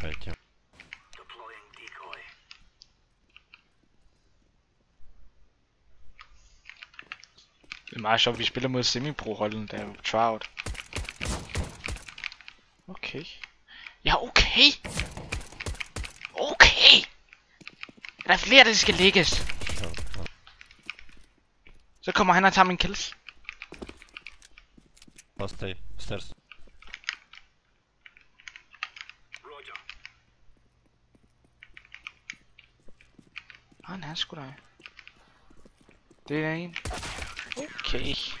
Tredje. Det er meget sjovt, vi spiller mod semi-pro-holden, der er jo Trout. Okay. Ja, okay! Okay! Der er flere, der skal lægges. Så kommer han og tager min kills. Stairs. Han sgu da. Det er en. Okay.